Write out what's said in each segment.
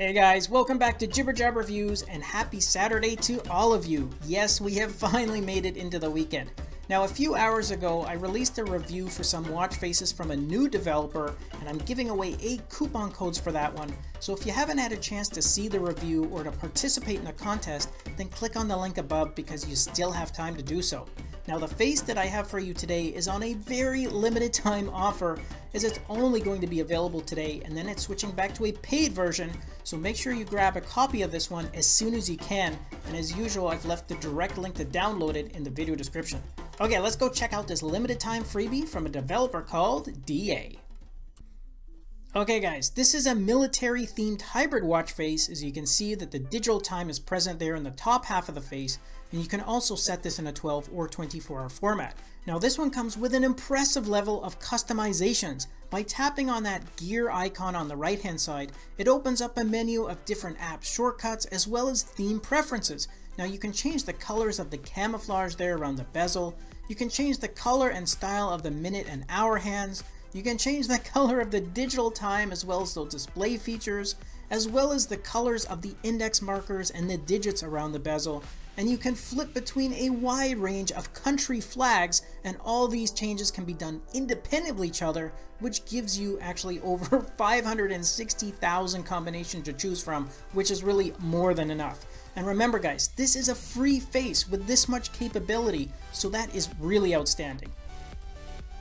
Hey guys, welcome back to Jibber Jab Reviews and happy Saturday to all of you. Yes, we have finally made it into the weekend. Now, a few hours ago, I released a review for some watch faces from a new developer, and I'm giving away 8 coupon codes for that one. So if you haven't had a chance to see the review or to participate in the contest, then click on the link above because you still have time to do so. Now the face that I have for you today is on a very limited time offer as it's only going to be available today and then it's switching back to a paid version so make sure you grab a copy of this one as soon as you can and as usual I've left the direct link to download it in the video description. Okay let's go check out this limited time freebie from a developer called DA. Okay guys, this is a military themed hybrid watch face as you can see that the digital time is present there in the top half of the face and you can also set this in a 12 or 24 hour format. Now this one comes with an impressive level of customizations. By tapping on that gear icon on the right hand side, it opens up a menu of different app shortcuts as well as theme preferences. Now you can change the colors of the camouflage there around the bezel, you can change the color and style of the minute and hour hands, you can change the color of the digital time as well as the display features, as well as the colors of the index markers and the digits around the bezel, and you can flip between a wide range of country flags and all these changes can be done independent of each other which gives you actually over 560,000 combinations to choose from which is really more than enough. And remember guys, this is a free face with this much capability so that is really outstanding.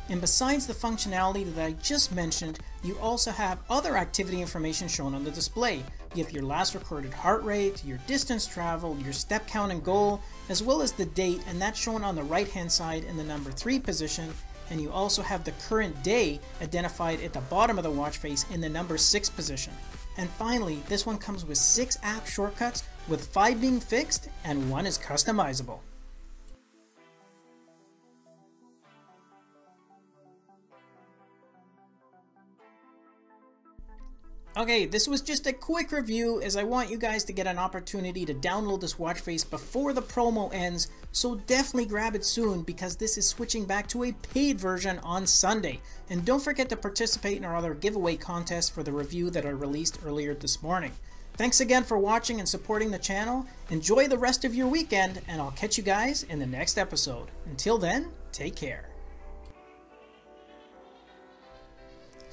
And besides the functionality that I just mentioned, you also have other activity information shown on the display. You have your last recorded heart rate, your distance traveled, your step count and goal, as well as the date, and that's shown on the right hand side in the number 3 position. And you also have the current day identified at the bottom of the watch face in the number 6 position. And finally, this one comes with 6 app shortcuts, with 5 being fixed and 1 is customizable. Okay, this was just a quick review as I want you guys to get an opportunity to download this watch face before the promo ends, so definitely grab it soon because this is switching back to a paid version on Sunday. And don't forget to participate in our other giveaway contest for the review that I released earlier this morning. Thanks again for watching and supporting the channel. Enjoy the rest of your weekend, and I'll catch you guys in the next episode. Until then, take care.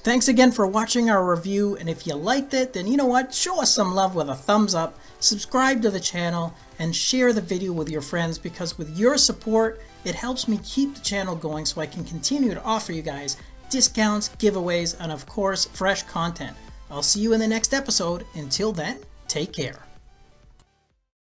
Thanks again for watching our review, and if you liked it, then you know what, show us some love with a thumbs up, subscribe to the channel, and share the video with your friends because with your support, it helps me keep the channel going so I can continue to offer you guys discounts, giveaways, and of course, fresh content. I'll see you in the next episode. Until then, take care.